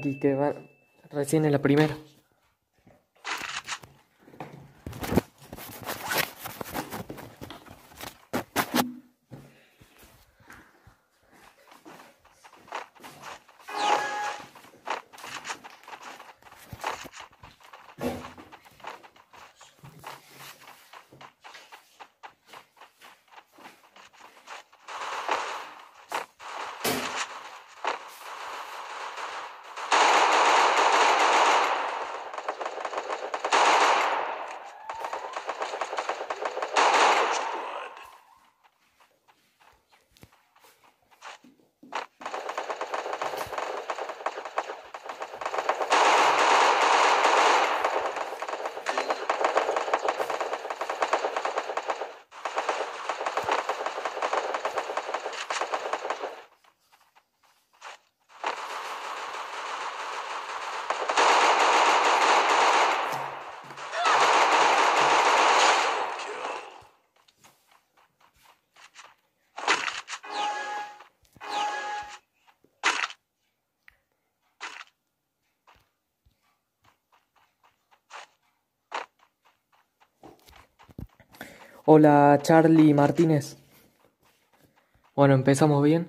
tranqui, que va recién en la primera. Hola Charlie Martínez. Bueno, empezamos bien.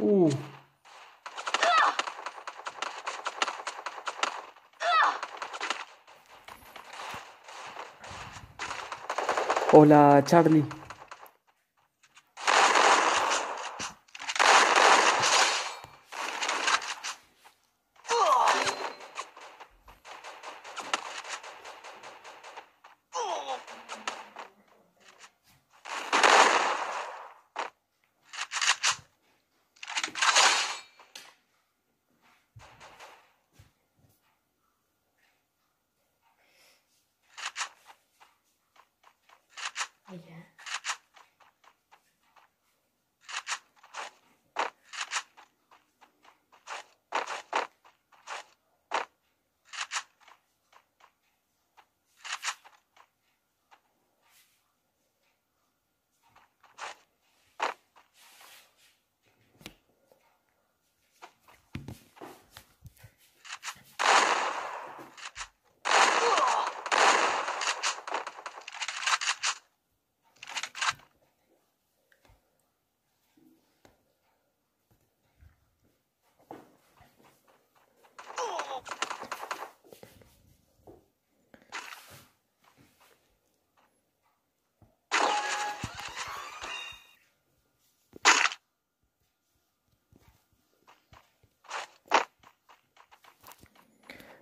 Uh. Hola Charlie.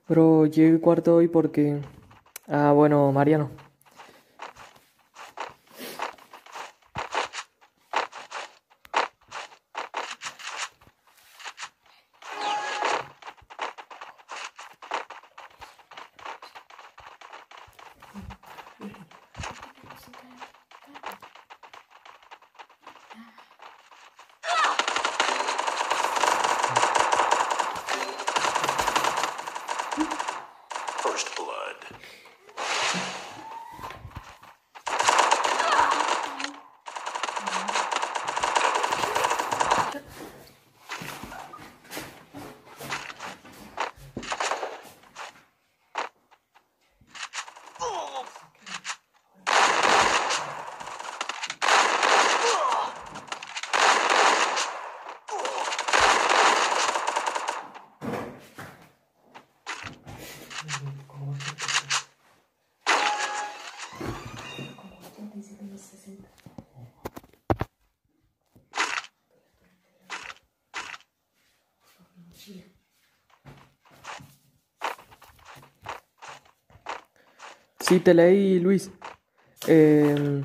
Bro, llegué cuarto hoy porque... Ah, bueno, Mariano. Sí, te leí, Luis. Eh,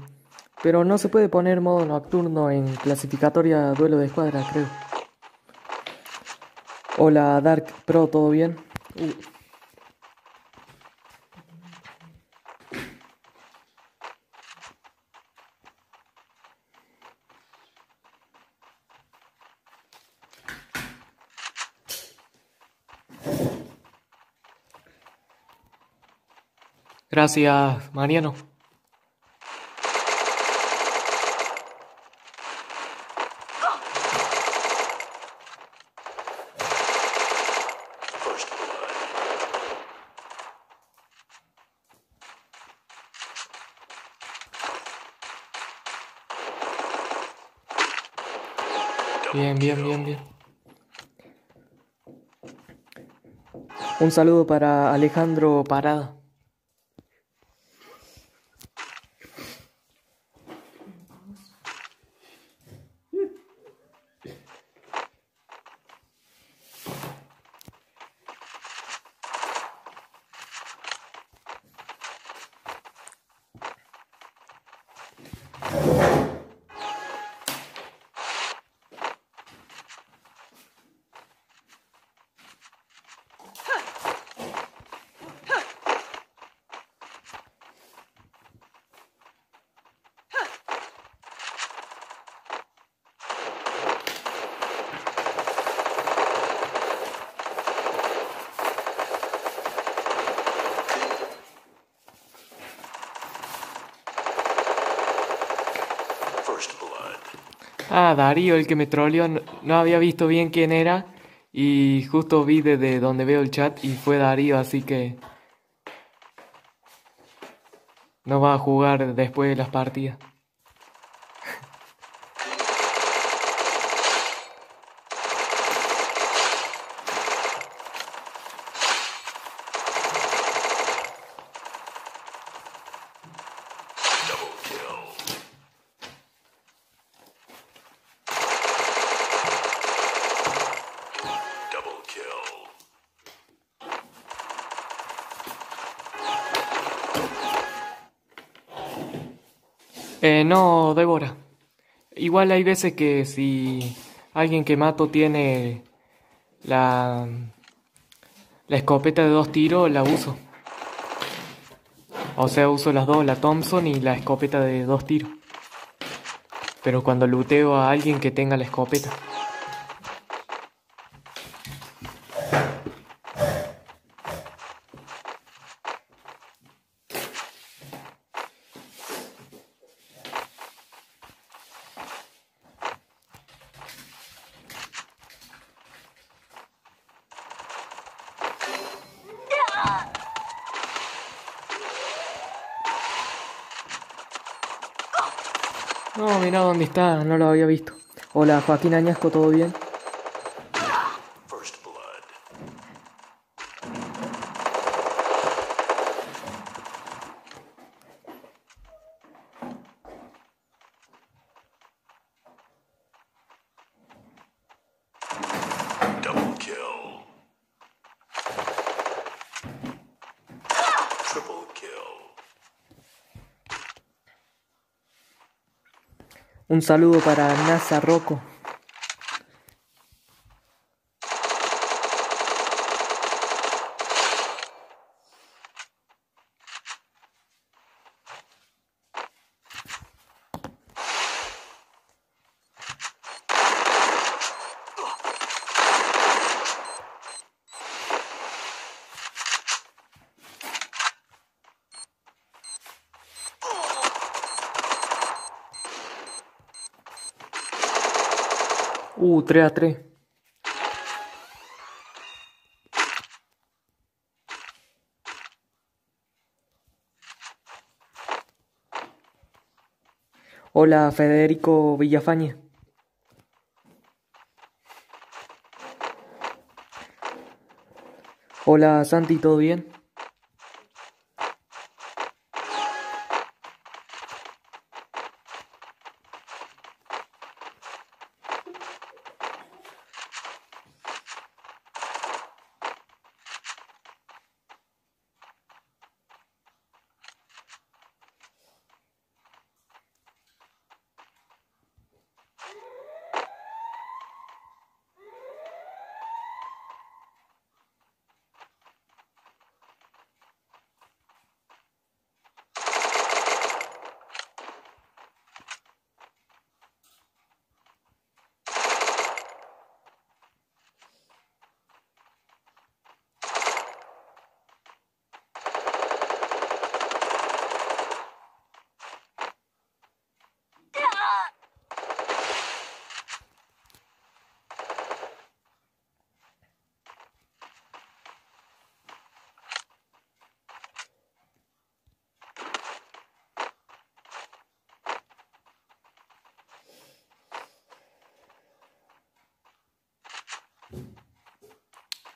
Pero no se puede poner modo nocturno en clasificatoria duelo de escuadra, creo. Hola Dark Pro, ¿todo bien? Uh. Gracias, Mariano. Bien, bien, bien, bien. Un saludo para Alejandro Parada. Ah, Darío, el que me troleó, no, no había visto bien quién era y justo vi desde donde veo el chat y fue Darío, así que no va a jugar después de las partidas. Eh, no, Débora. Igual hay veces que si alguien que mato tiene la, la escopeta de dos tiros, la uso. O sea, uso las dos, la Thompson y la escopeta de dos tiros. Pero cuando luteo a alguien que tenga la escopeta. No, mira dónde está, no lo había visto. Hola, Joaquín Añasco, ¿todo bien? Un saludo para NASA Rocco. Uh, 3 a 3. Hola, Federico Villafañe. Hola, Santi, ¿todo bien?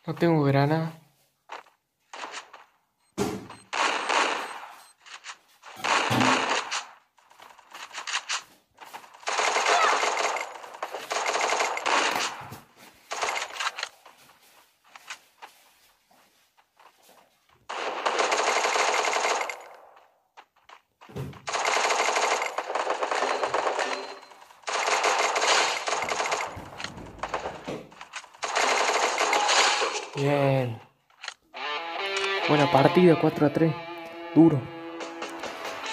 No tengo grana. Bien. Buena partida, 4 a 3. Duro.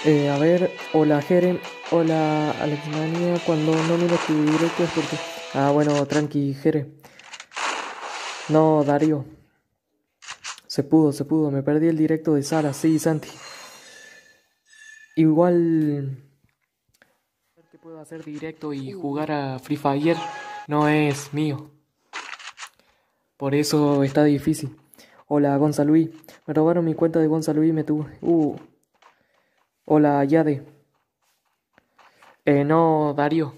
Eh, a ver, hola Jere, hola Alexmania, cuando no miro tu directo es porque... Ah, bueno, tranqui, Jere. No, Darío. Se pudo, se pudo, me perdí el directo de Sara, sí, Santi. Igual... que puedo hacer directo y jugar a Free Fire no es mío. Por eso está difícil. Hola, Gonzalo Me robaron mi cuenta de Gonzalo y me tuve. Uh. Hola, Yade. Eh, no, Darío.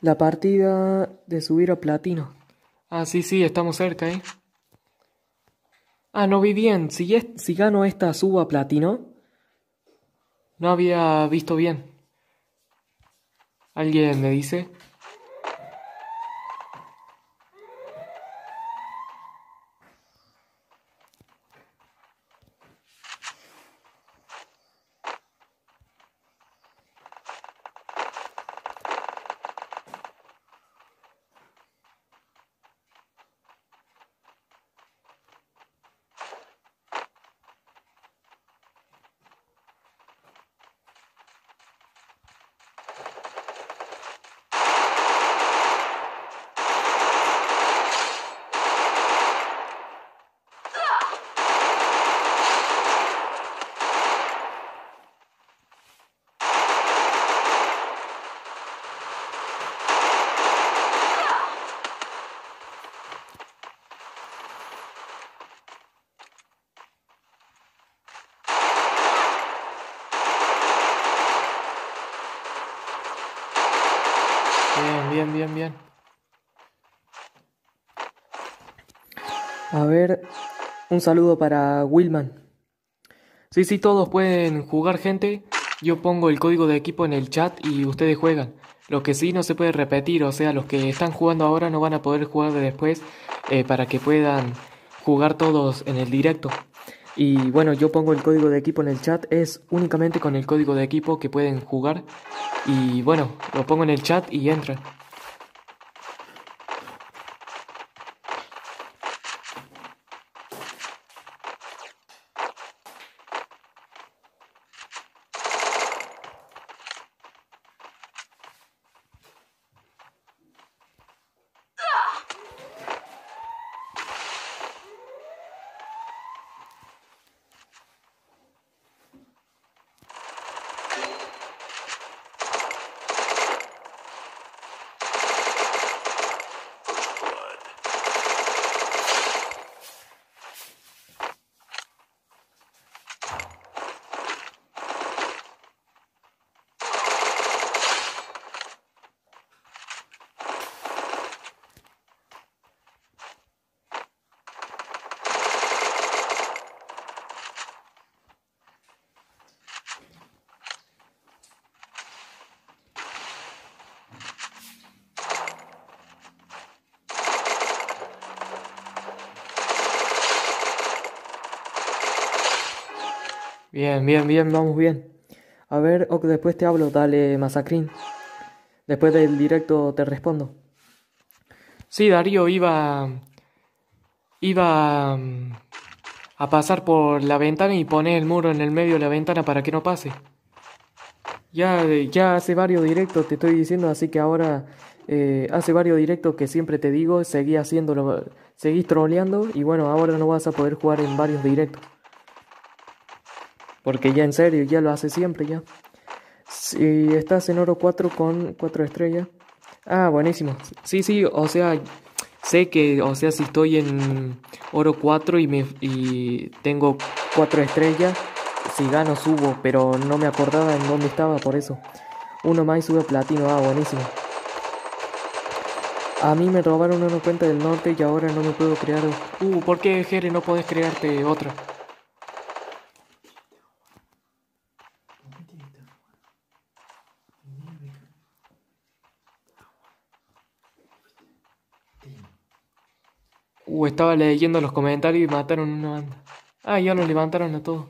La partida de subir a platino. Ah, sí, sí, estamos cerca, ¿eh? Ah, no vi bien. Si, si gano esta, subo a platino. No había visto bien. ¿Alguien me dice? Bien, bien, bien, bien. A ver, un saludo para Willman. Sí, sí, todos pueden jugar, gente. Yo pongo el código de equipo en el chat y ustedes juegan. Lo que sí no se puede repetir, o sea, los que están jugando ahora no van a poder jugar de después eh, para que puedan jugar todos en el directo. Y bueno, yo pongo el código de equipo en el chat, es únicamente con el código de equipo que pueden jugar. Y bueno, lo pongo en el chat y entran. Bien, bien, bien, vamos bien. A ver, ok, después te hablo, dale, Masacrín. Después del directo te respondo. Sí, Darío iba. iba. mm, a pasar por la ventana y poner el muro en el medio de la ventana para que no pase. Ya, ya hace varios directos, te estoy diciendo, así que ahora. eh, hace varios directos que siempre te digo, seguí haciéndolo, seguís troleando y bueno, ahora no vas a poder jugar en varios directos. Porque ya en serio, ya lo hace siempre ya. Si estás en oro 4 con 4 estrellas. Ah, buenísimo. Sí, sí, o sea, sé que, o sea, si estoy en oro 4 y, me, y tengo 4 estrellas, si gano subo, pero no me acordaba en dónde estaba por eso. Uno más y sube platino, ah, buenísimo. A mí me robaron una cuenta del norte y ahora no me puedo crear... Uh, ¿por qué, Jere, no podés crearte otra? Uh, estaba leyendo los comentarios y mataron una banda. Ah, ya lo levantaron a todos.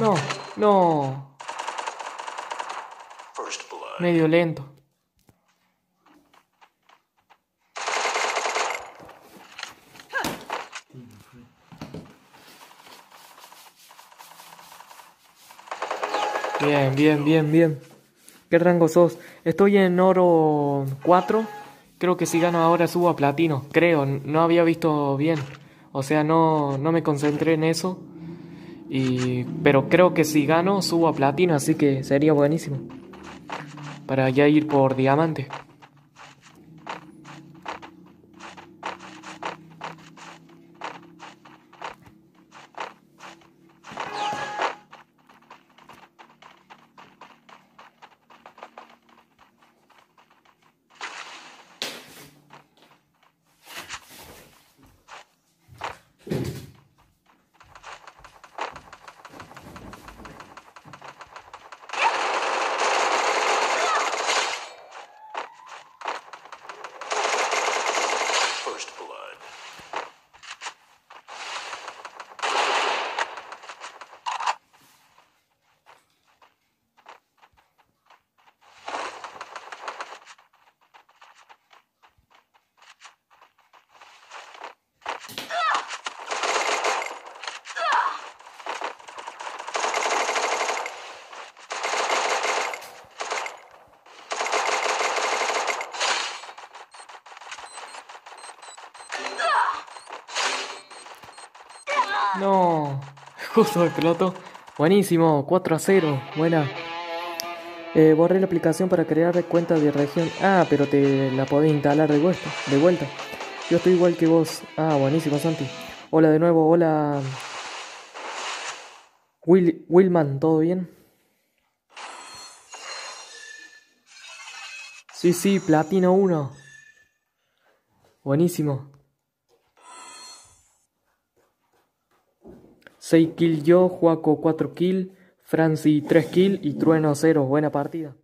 No, no. Medio lento. Bien, bien, bien, bien. ¿Qué rango sos? Estoy en oro 4. Creo que si gano ahora subo a platino. Creo, no había visto bien. O sea, no, no me concentré en eso. Y, pero creo que si gano subo a platino, así que sería buenísimo. Para ya ir por diamante. Justo explotó. Buenísimo, 4 a 0. Buena. Eh, borré la aplicación para crear cuenta de región. Ah, pero te la podés instalar de vuelta. De vuelta. Yo estoy igual que vos. Ah, buenísimo, Santi. Hola de nuevo, hola. Will, Willman, ¿todo bien? Sí, sí, platino 1. Buenísimo. 6 kills yo, Juaco 4 kills, Franci 3 kills y Trueno 0. Buena partida.